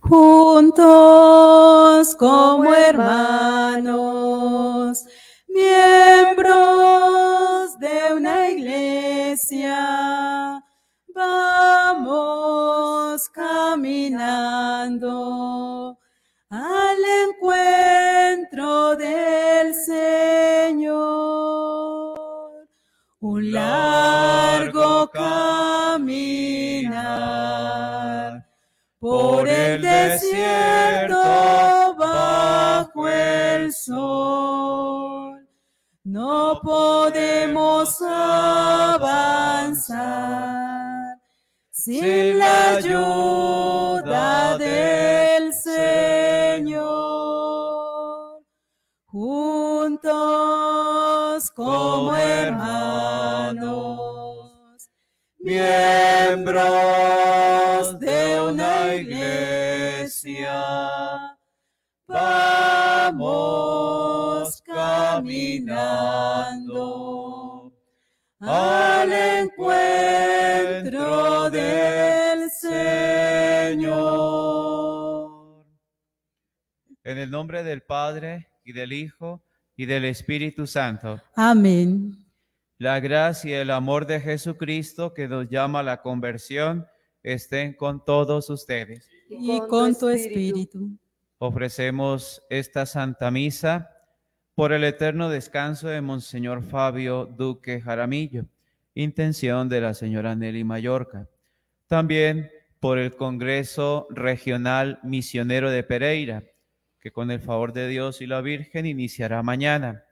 juntos como hermanos, miembros de una iglesia, vamos caminando al encuentro del Señor. Un largo caminar por el desierto bajo el sol. No podemos avanzar sin la ayuda del Señor. Juntos como hermanos, miembros una iglesia, vamos caminando al encuentro del Señor. En el nombre del Padre y del Hijo y del Espíritu Santo. Amén. La gracia y el amor de Jesucristo que nos llama a la conversión estén con todos ustedes. Y con tu espíritu. Ofrecemos esta Santa Misa por el eterno descanso de Monseñor Fabio Duque Jaramillo, intención de la señora Nelly Mallorca. También por el Congreso Regional Misionero de Pereira, que con el favor de Dios y la Virgen iniciará mañana.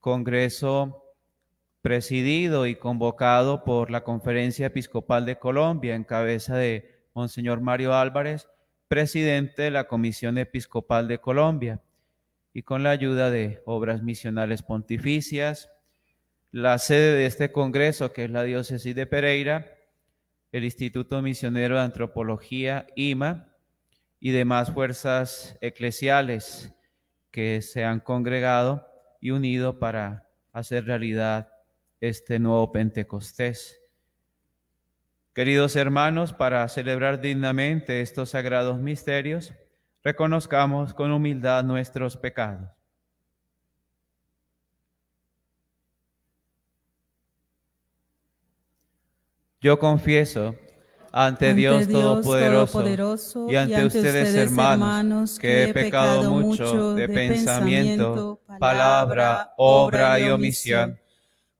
Congreso presidido y convocado por la Conferencia Episcopal de Colombia en cabeza de Monseñor Mario Álvarez, presidente de la Comisión Episcopal de Colombia, y con la ayuda de obras misionales pontificias, la sede de este congreso, que es la diócesis de Pereira, el Instituto Misionero de Antropología, IMA, y demás fuerzas eclesiales que se han congregado y unido para hacer realidad este nuevo Pentecostés. Queridos hermanos, para celebrar dignamente estos sagrados misterios, reconozcamos con humildad nuestros pecados. Yo confieso ante, Dios, Todopoderoso, y ante, ustedes, hermanos, que he pecado mucho de pensamiento, palabra, obra y omisión,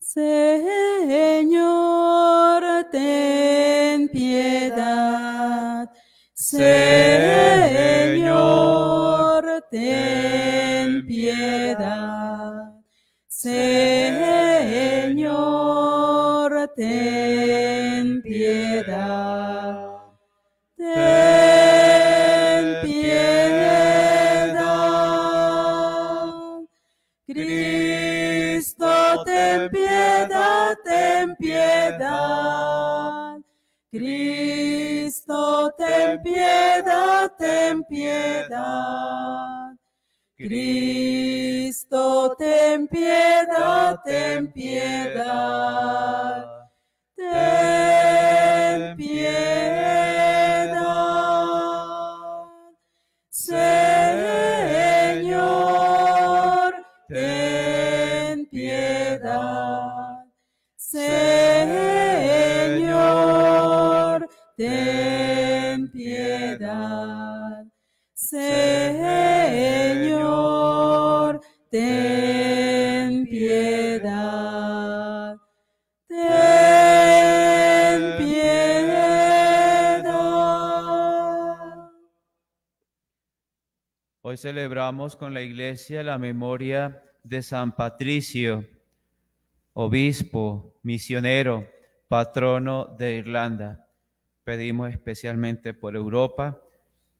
Señor, ten piedad. Señor, ten piedad. Señor, ten piedad. Cristo, ten piedad, ten piedad. Cristo, ten piedad, ten piedad. Ten piedad. Señor, ten piedad. Señor, celebramos con la iglesia la memoria de San Patricio, obispo, misionero, patrono de Irlanda. Pedimos especialmente por Europa,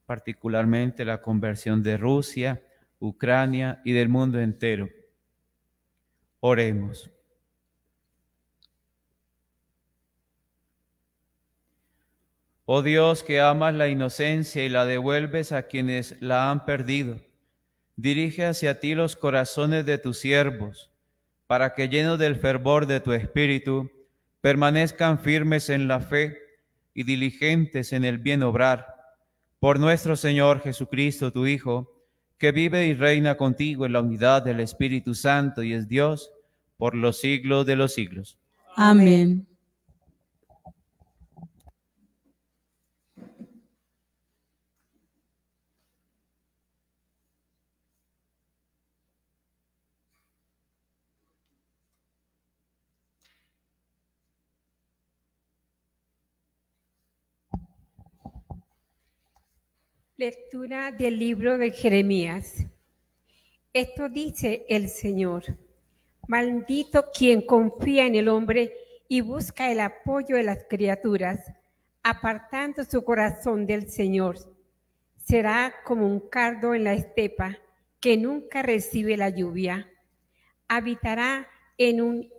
particularmente la conversión de Rusia, Ucrania y del mundo entero. Oremos. Oh Dios que amas la inocencia y la devuelves a quienes la han perdido, dirige hacia ti los corazones de tus siervos, para que llenos del fervor de tu espíritu, permanezcan firmes en la fe y diligentes en el bien obrar. Por nuestro Señor Jesucristo, tu Hijo, que vive y reina contigo en la unidad del Espíritu Santo y es Dios por los siglos de los siglos. Amén. Lectura del libro de Jeremías. Esto dice el Señor. Maldito quien confía en el hombre y busca el apoyo de las criaturas, apartando su corazón del Señor. Será como un cardo en la estepa que nunca recibe la lluvia. Habitará en un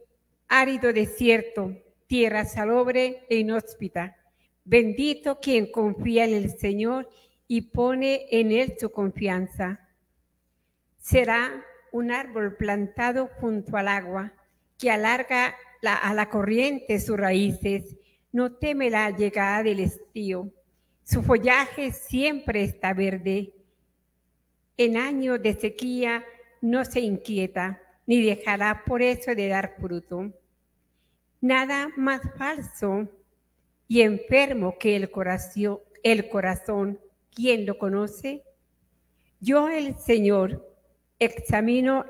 árido desierto, tierra salobre e inhóspita. Bendito quien confía en el Señor y pone en él su confianza. Será un árbol plantado junto al agua, que alarga a la corriente sus raíces, no teme la llegada del estío. Su follaje siempre está verde. En año de sequía no se inquieta, ni dejará por eso de dar fruto. Nada más falso y enfermo que el corazón, el corazón ¿Quién lo conoce? Yo, el Señor, examino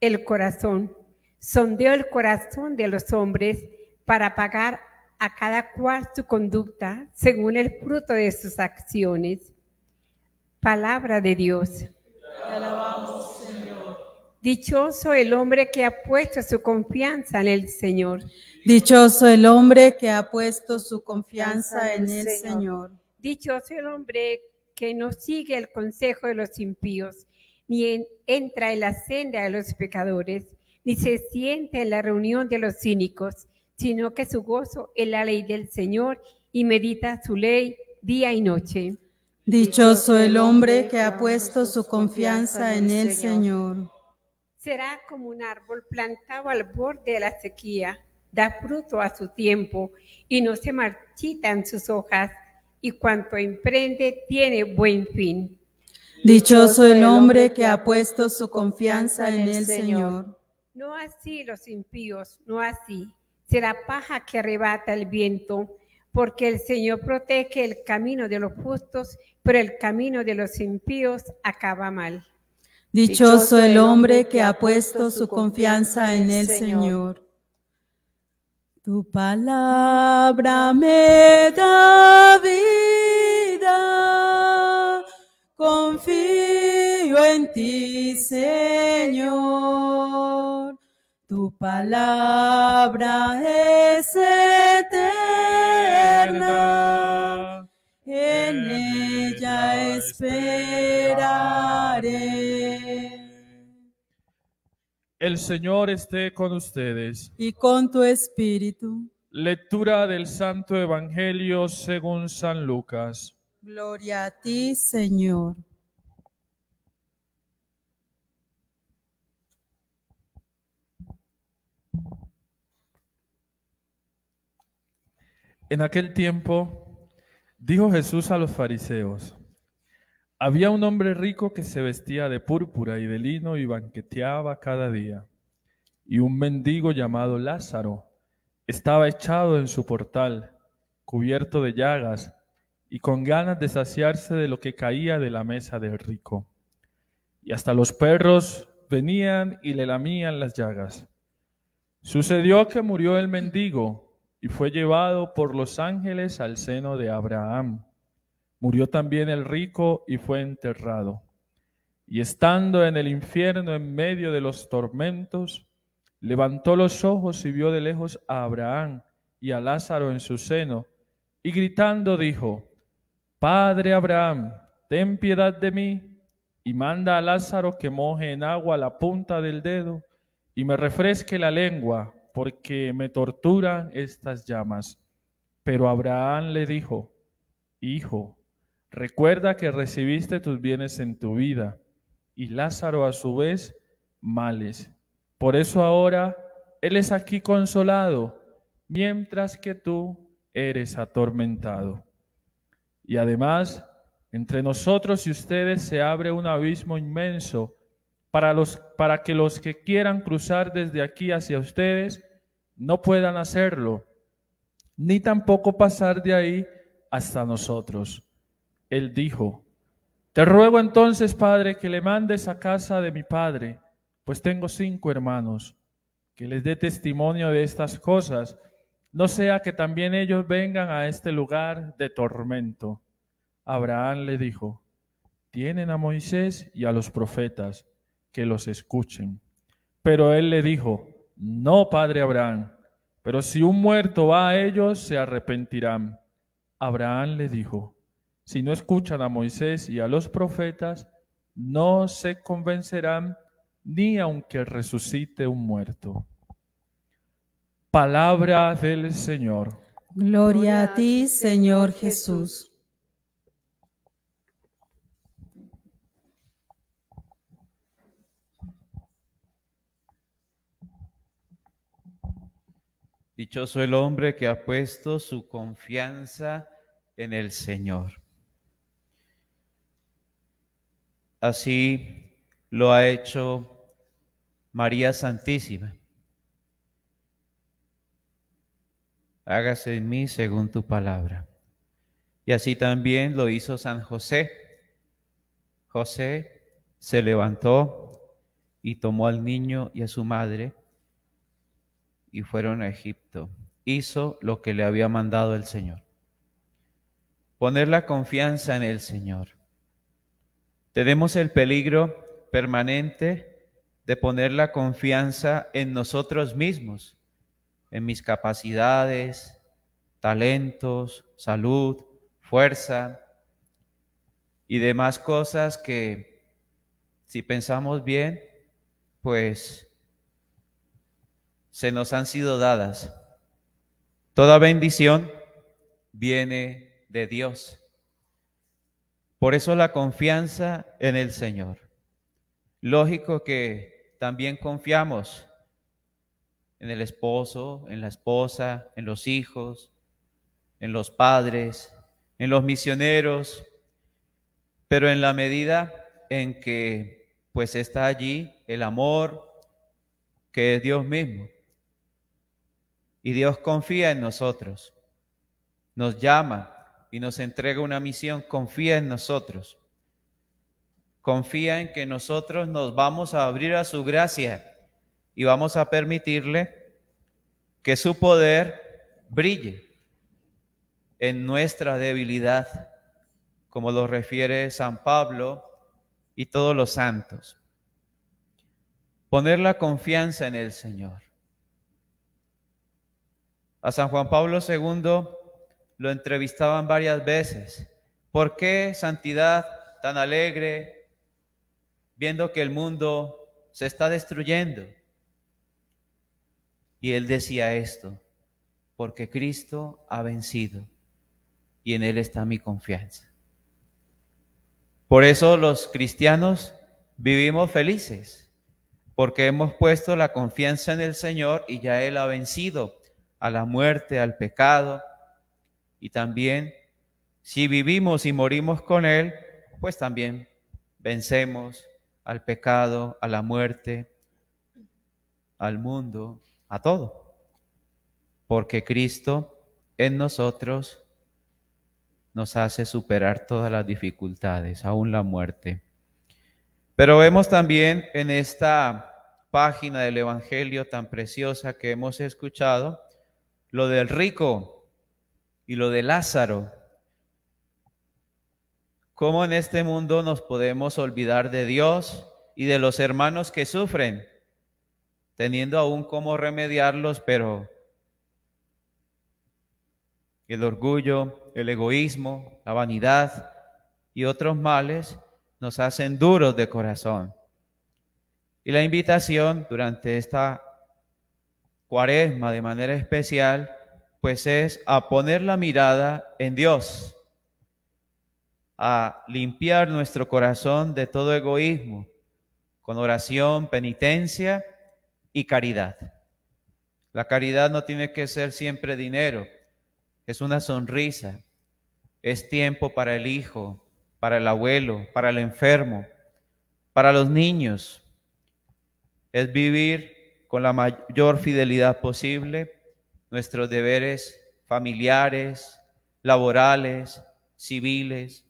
el corazón, sondeo el corazón de los hombres para pagar a cada cual su conducta según el fruto de sus acciones. Palabra de Dios. alabamos, Señor. Dichoso el hombre que ha puesto su confianza en el Señor. Dichoso el hombre que ha puesto su confianza en el Señor. Dichoso el hombre que no sigue el consejo de los impíos, ni entra en la senda de los pecadores, ni se siente en la reunión de los cínicos, sino que su gozo es la ley del Señor y medita su ley día y noche. Dichoso el hombre que ha puesto su confianza en el Señor. Será como un árbol plantado al borde de la sequía, da fruto a su tiempo y no se marchitan sus hojas y cuanto emprende tiene buen fin. Dichoso el hombre que ha puesto su confianza en el Señor. No así los impíos, no así. Será paja que arrebata el viento, porque el Señor protege el camino de los justos, pero el camino de los impíos acaba mal. Dichoso el hombre que ha puesto su confianza en el Señor. Tu palabra me da vida, confío en ti, Señor. Tu palabra es eterna, en ella esperaré. El Señor esté con ustedes. Y con tu espíritu. Lectura del Santo Evangelio según San Lucas. Gloria a ti, Señor. En aquel tiempo dijo Jesús a los fariseos, había un hombre rico que se vestía de púrpura y de lino y banqueteaba cada día. Y un mendigo llamado Lázaro estaba echado en su portal, cubierto de llagas y con ganas de saciarse de lo que caía de la mesa del rico. Y hasta los perros venían y le lamían las llagas. Sucedió que murió el mendigo y fue llevado por los ángeles al seno de Abraham. Murió también el rico y fue enterrado. Y estando en el infierno en medio de los tormentos, levantó los ojos y vio de lejos a Abraham y a Lázaro en su seno, y gritando dijo, Padre Abraham, ten piedad de mí, y manda a Lázaro que moje en agua la punta del dedo y me refresque la lengua, porque me torturan estas llamas. Pero Abraham le dijo, Hijo, recuerda que recibiste tus bienes en tu vida, y Lázaro a su vez males. Por eso ahora él es aquí consolado, mientras que tú eres atormentado. Y además entre nosotros y ustedes se abre un abismo inmenso para, los, para que los que quieran cruzar desde aquí hacia ustedes no puedan hacerlo, ni tampoco pasar de ahí hasta nosotros. Él dijo, te ruego entonces, Padre, que le mandes a casa de mi Padre, pues tengo cinco hermanos, que les dé testimonio de estas cosas, no sea que también ellos vengan a este lugar de tormento. Abraham le dijo, tienen a Moisés y a los profetas, que los escuchen. Pero él le dijo, no, padre Abraham, pero si un muerto va a ellos, se arrepentirán. Abraham le dijo, si no escuchan a Moisés y a los profetas, no se convencerán ni aunque resucite un muerto. Palabra del Señor. Gloria a ti, Señor Jesús. Dichoso el hombre que ha puesto su confianza en el Señor. Así lo ha hecho María Santísima. Hágase en mí según tu palabra. Y así también lo hizo San José. José se levantó y tomó al niño y a su madre y fueron a Egipto. Hizo lo que le había mandado el Señor. Poner la confianza en el Señor. Tenemos el peligro permanente de poner la confianza en nosotros mismos, en mis capacidades, talentos, salud, fuerza y demás cosas que, si pensamos bien, pues se nos han sido dadas. Toda bendición viene de Dios. Por eso la confianza en el Señor. Lógico que también confiamos en el esposo, en la esposa, en los hijos, en los padres, en los misioneros, pero en la medida en que pues está allí el amor que es Dios mismo. Y Dios confía en nosotros, nos llama y nos entrega una misión, confía en nosotros. Confía en que nosotros nos vamos a abrir a su gracia y vamos a permitirle que su poder brille en nuestra debilidad, como lo refiere San Pablo y todos los santos. Poner la confianza en el Señor. A San Juan Pablo II lo entrevistaban varias veces. ¿Por qué santidad tan alegre viendo que el mundo se está destruyendo? Y él decía esto, porque Cristo ha vencido y en Él está mi confianza. Por eso los cristianos vivimos felices, porque hemos puesto la confianza en el Señor y ya Él ha vencido a la muerte, al pecado. Y también, si vivimos y morimos con Él, pues también vencemos al pecado, a la muerte, al mundo, a todo. Porque Cristo en nosotros nos hace superar todas las dificultades, aún la muerte. Pero vemos también en esta página del Evangelio tan preciosa que hemos escuchado, lo del rico y lo de Lázaro. ¿Cómo en este mundo nos podemos olvidar de Dios y de los hermanos que sufren, teniendo aún cómo remediarlos, pero el orgullo, el egoísmo, la vanidad y otros males nos hacen duros de corazón. Y la invitación durante esta cuaresma de manera especial, pues es a poner la mirada en Dios, a limpiar nuestro corazón de todo egoísmo, con oración, penitencia y caridad. La caridad no tiene que ser siempre dinero, es una sonrisa, es tiempo para el hijo, para el abuelo, para el enfermo, para los niños. Es vivir con la mayor fidelidad posible nuestros deberes familiares, laborales, civiles,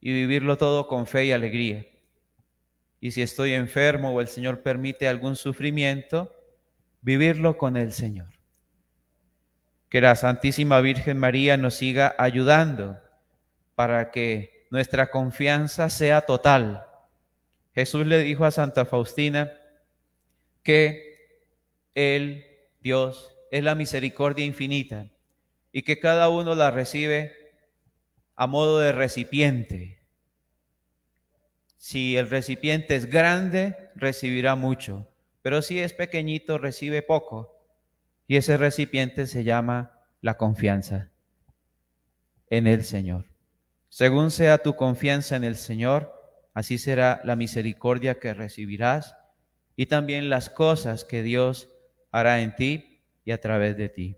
y vivirlo todo con fe y alegría. Y si estoy enfermo o el Señor permite algún sufrimiento, vivirlo con el Señor. Que la Santísima Virgen María nos siga ayudando para que nuestra confianza sea total. Jesús le dijo a Santa Faustina que Él, Dios, es la misericordia infinita y que cada uno la recibe a modo de recipiente. Si el recipiente es grande, recibirá mucho, pero si es pequeñito, recibe poco. Y ese recipiente se llama la confianza en el Señor. Según sea tu confianza en el Señor, así será la misericordia que recibirás y también las cosas que Dios hará en ti y a través de ti.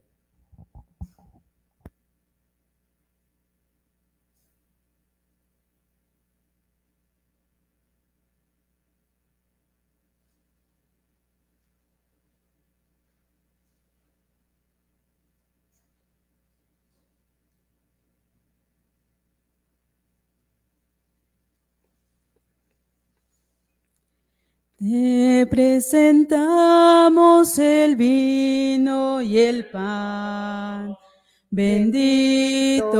Presentamos el vino y el pan. Bendito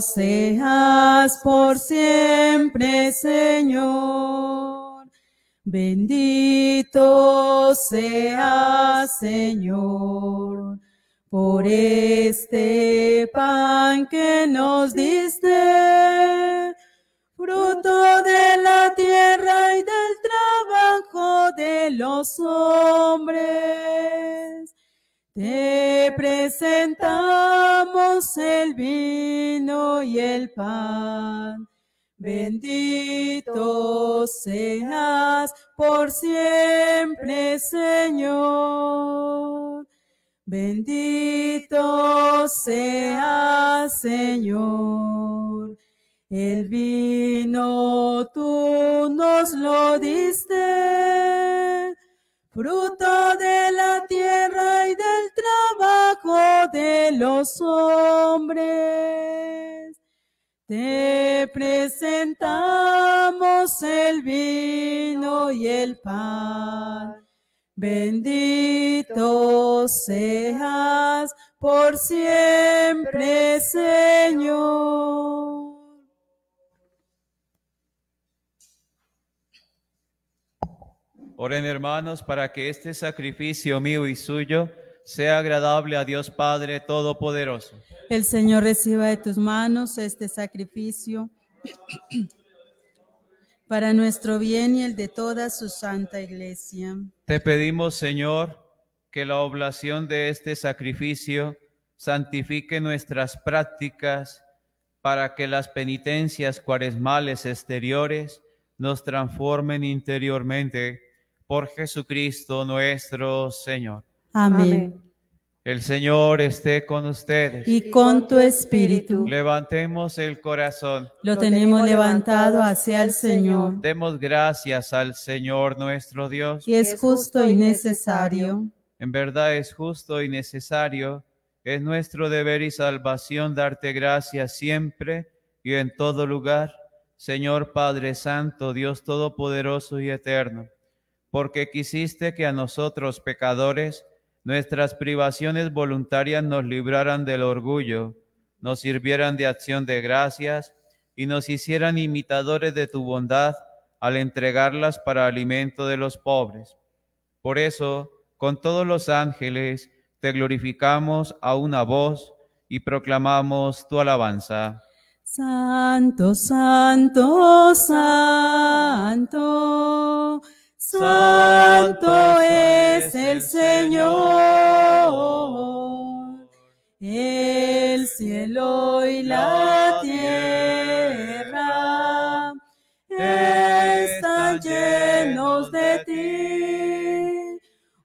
seas por siempre, Señor. Bendito seas, Señor, por este pan que nos diste fruto de los hombres. Te presentamos el vino y el pan. Bendito seas por siempre, Señor. Bendito seas, Señor. El vino tú nos lo diste, fruto de la tierra y del trabajo de los hombres. Te presentamos el vino y el pan. Bendito seas por siempre, Señor. Oren hermanos para que este sacrificio mío y suyo sea agradable a Dios Padre Todopoderoso. El Señor reciba de tus manos este sacrificio para nuestro bien y el de toda su santa iglesia. Te pedimos, Señor, que la oblación de este sacrificio santifique nuestras prácticas para que las penitencias cuaresmales exteriores nos transformen interiormente por Jesucristo nuestro Señor. Amén. El Señor esté con ustedes. Y con tu espíritu. Levantemos el corazón. Lo tenemos levantado hacia el Señor. Demos gracias al Señor nuestro Dios. Y es justo y necesario. En verdad es justo y necesario. Es nuestro deber y salvación darte gracias siempre y en todo lugar. Señor Padre Santo, Dios Todopoderoso y Eterno porque quisiste que a nosotros pecadores nuestras privaciones voluntarias nos libraran del orgullo, nos sirvieran de acción de gracias y nos hicieran imitadores de tu bondad al entregarlas para alimento de los pobres. Por eso, con todos los ángeles, te glorificamos a una voz y proclamamos tu alabanza. Santo, santo, santo, santo es el Señor. El cielo y la tierra están llenos de ti.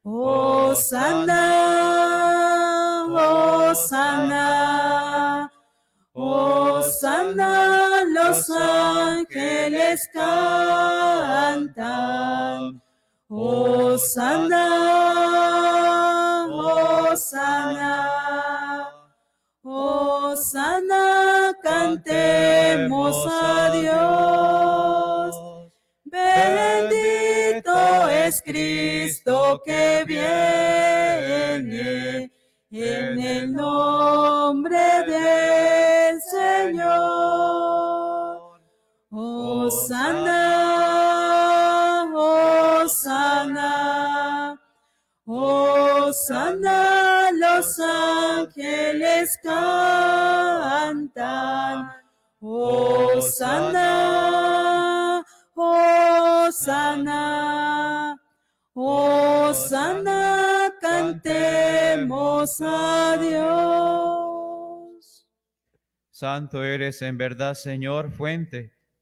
Oh, sana, oh, sana. Los ángeles cantan. Hosanna, Hosanna, Hosanna, cantemos a Dios. Bendito es Cristo que viene en el nombre del Señor. Hosanna, Hosanna, Hosanna, los ángeles cantan. Hosanna, Hosanna, Hosanna, cantemos a Dios. Santo eres en verdad, Señor, fuente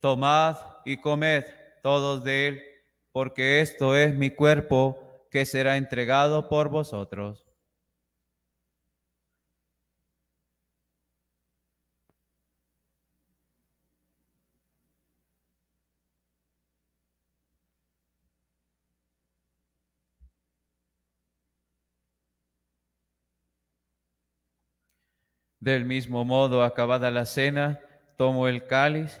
Tomad y comed todos de él, porque esto es mi cuerpo que será entregado por vosotros. Del mismo modo, acabada la cena, tomó el cáliz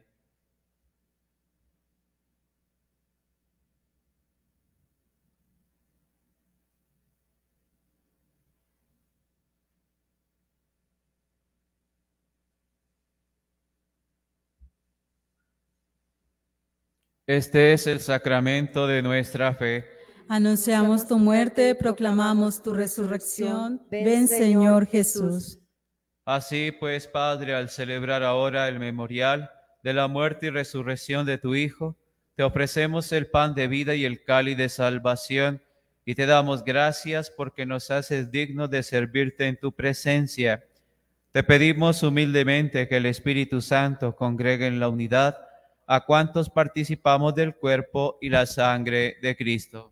Este es el sacramento de nuestra fe. Anunciamos tu muerte, proclamamos tu resurrección. Ven, Señor Jesús. Así pues, Padre, al celebrar ahora el memorial de la muerte y resurrección de tu Hijo, te ofrecemos el pan de vida y el cáliz de salvación, y te damos gracias porque nos haces dignos de servirte en tu presencia. Te pedimos humildemente que el Espíritu Santo congregue en la unidad a cuantos participamos del cuerpo y la sangre de Cristo.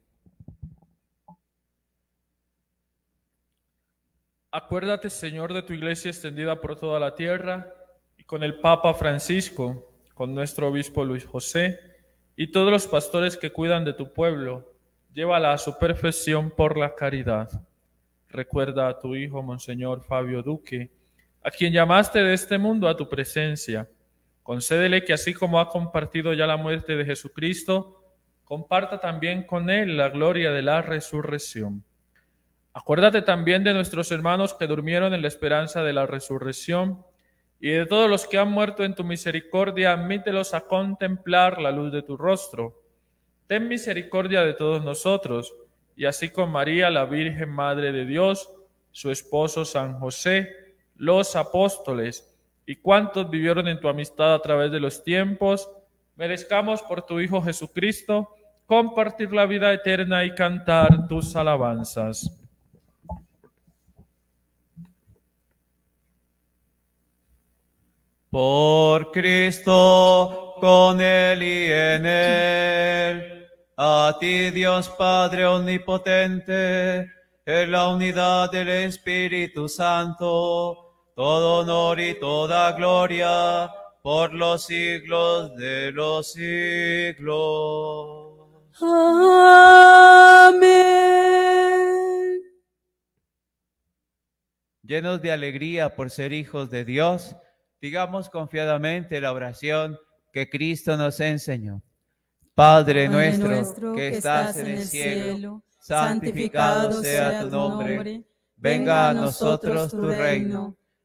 Acuérdate, Señor, de tu iglesia extendida por toda la tierra y con el Papa Francisco, con nuestro obispo Luis José y todos los pastores que cuidan de tu pueblo. Llévala a su perfección por la caridad. Recuerda a tu hijo, Monseñor Fabio Duque, a quien llamaste de este mundo a tu presencia. Concédele que así como ha compartido ya la muerte de Jesucristo, comparta también con él la gloria de la resurrección. Acuérdate también de nuestros hermanos que durmieron en la esperanza de la resurrección y de todos los que han muerto en tu misericordia, admítelos a contemplar la luz de tu rostro. Ten misericordia de todos nosotros, y así con María, la Virgen Madre de Dios, su esposo San José, los apóstoles y cuantos vivieron en tu amistad a través de los tiempos, merezcamos por tu Hijo Jesucristo compartir la vida eterna y cantar tus alabanzas. Por Cristo, con Él y en Él, A ti, Dios Padre Omnipotente, en la unidad del Espíritu Santo, todo honor y toda gloria por los siglos de los siglos. Amén. Llenos de alegría por ser hijos de Dios, digamos confiadamente la oración que Cristo nos enseñó. Padre nuestro, que estás en el cielo, santificado sea tu nombre. Venga a nosotros tu reino.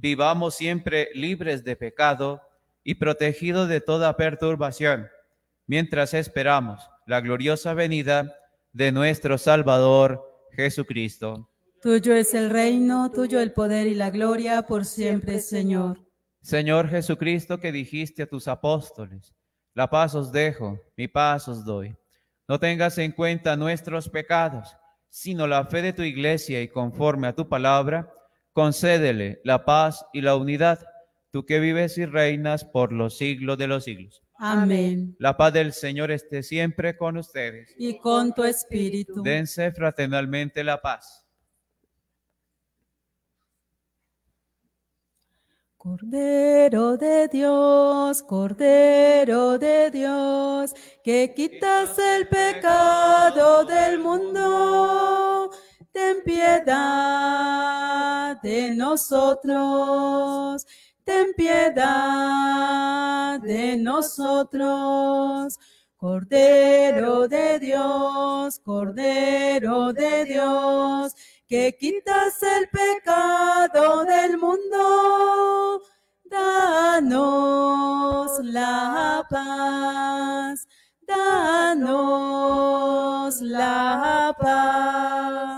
vivamos siempre libres de pecado y protegidos de toda perturbación, mientras esperamos la gloriosa venida de nuestro Salvador Jesucristo. Tuyo es el reino, tuyo el poder y la gloria por siempre, Señor. Señor Jesucristo, que dijiste a tus apóstoles, la paz os dejo, mi paz os doy. No tengas en cuenta nuestros pecados, sino la fe de tu iglesia y conforme a tu palabra, concédele la paz y la unidad, tú que vives y reinas por los siglos de los siglos. Amén. La paz del Señor esté siempre con ustedes. Y con tu espíritu. Dense fraternalmente la paz. Cordero de Dios, Cordero de Dios, que quitas el pecado del mundo, ten piedad de nosotros, ten piedad de nosotros. Cordero de Dios, Cordero de Dios, que quitas el pecado del mundo. Danos la paz, danos la paz.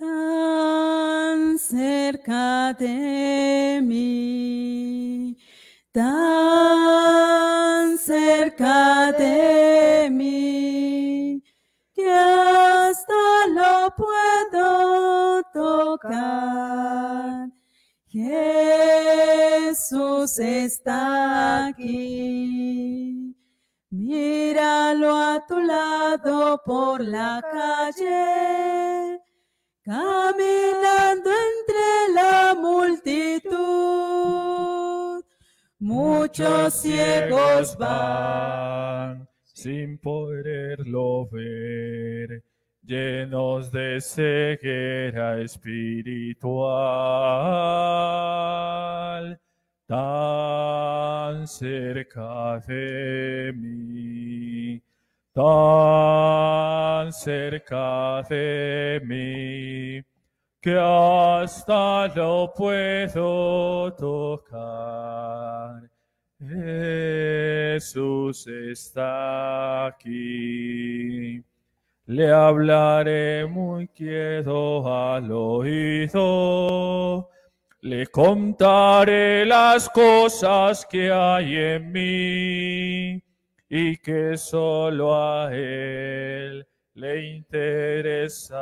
Tan cerca de mí, tan cerca de mí, que hasta lo puedo tocar. Jesús está aquí. Míralo a tu lado por la calle, caminando entre la multitud. Muchos ciegos van sin poderlo ver, llenos de ceguera espiritual, tan cerca de mí, tan cerca de mí, que hasta lo puedo tocar. Jesús está aquí. Le hablaré muy quieto al oído. Le contaré las cosas que hay en mí y que solo a él le interesará.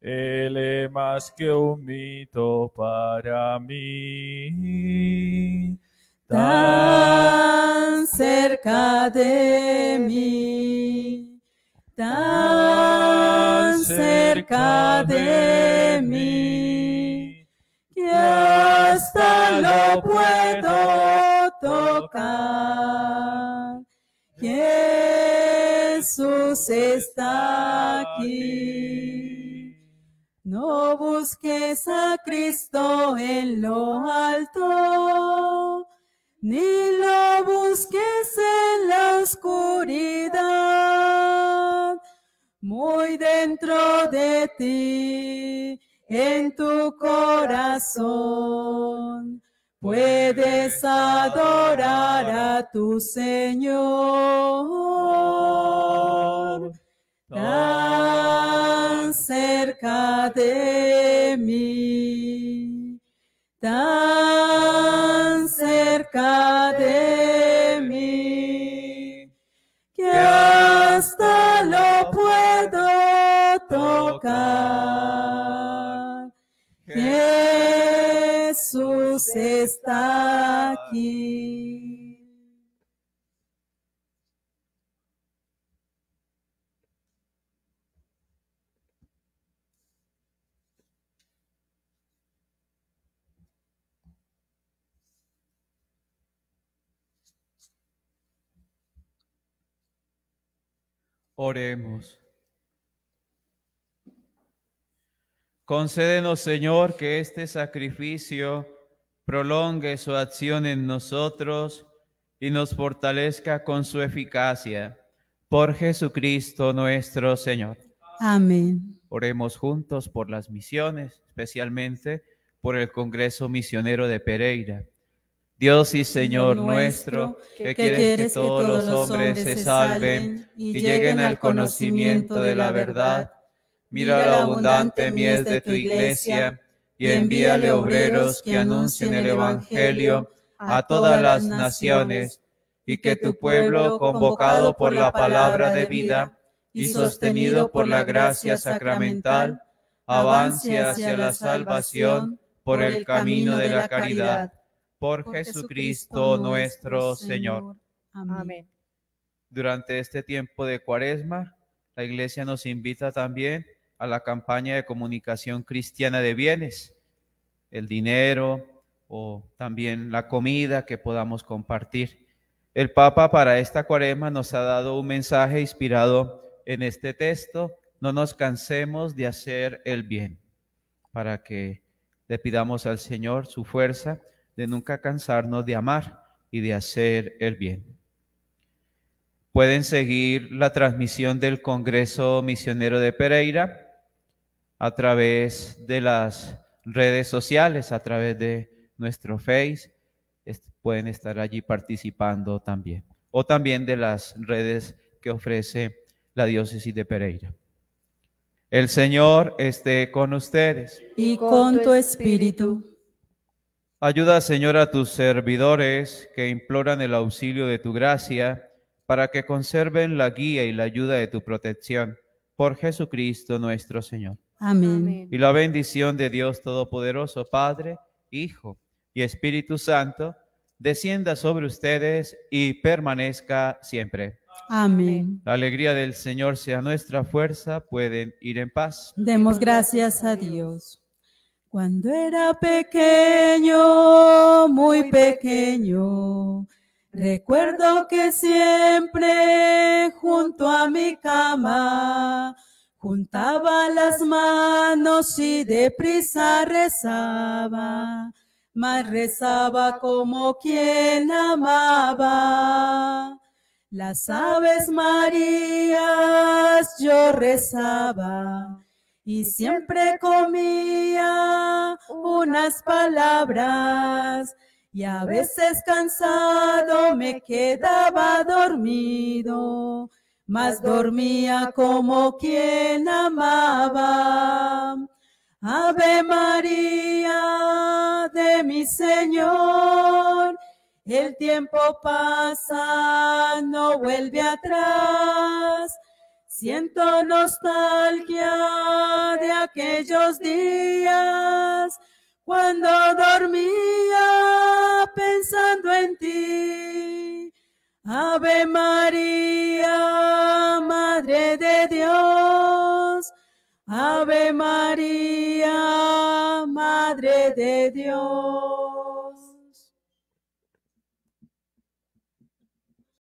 Él es más que un mito para mí. tan cerca de mí, tan cerca de mí, que hasta lo puedo Jesús está aquí. No busques a Cristo en lo alto, ni lo busques en la oscuridad. Muy dentro de ti, en tu corazón, puedes adorar a tu Señor. Tan cerca de mí, Oremos. Concédenos, Señor, que este sacrificio prolongue su acción en nosotros y nos fortalezca con su eficacia. Por Jesucristo nuestro Señor. Amén. Oremos juntos por las misiones, especialmente por el Congreso Misionero de Pereira. Dios y Señor nuestro, que quieres que todos los hombres se salven y lleguen al conocimiento de la verdad, mira la abundante miel de tu iglesia y envíale obreros que anuncien el Evangelio a todas las naciones y que tu pueblo, convocado por la palabra de vida y sostenido por la gracia sacramental, avance hacia la salvación por el camino de la caridad. Por Jesucristo nuestro Señor. Amén. Durante este tiempo de cuaresma, la iglesia nos invita también a la campaña de comunicación cristiana de bienes, el dinero o también la comida que podamos compartir. El Papa para esta cuaresma nos ha dado un mensaje inspirado en este texto. No nos cansemos de hacer el bien, para que le pidamos al Señor su fuerza de nunca cansarnos de amar y de hacer el bien. Pueden seguir la transmisión del Congreso Misionero de Pereira a través de las redes sociales, a través de nuestro Face. Pueden estar allí participando también. O también de las redes que ofrece la diócesis de Pereira. El Señor esté con ustedes. Y con tu espíritu. Ayuda, Señor, a tus servidores que imploran el auxilio de tu gracia para que conserven la guía y la ayuda de tu protección. Por Jesucristo nuestro Señor. Amén. Y la bendición de Dios Todopoderoso, Padre, Hijo y Espíritu Santo, descienda sobre ustedes y permanezca siempre. Amén. La alegría del Señor sea nuestra fuerza. Pueden ir en paz. Demos gracias a Dios. Cuando era pequeño, muy pequeño, recuerdo que siempre junto a mi cama juntaba las manos y deprisa rezaba, mas rezaba como quien amaba. Las aves marías yo rezaba y siempre comía unas palabras y a veces cansado me quedaba dormido, mas dormía como quien amaba. Ave María de mi Señor, el tiempo pasa, no vuelve atrás Siento nostalgia de aquellos días cuando dormía pensando en ti. Ave María, Madre de Dios. Ave María, Madre de Dios.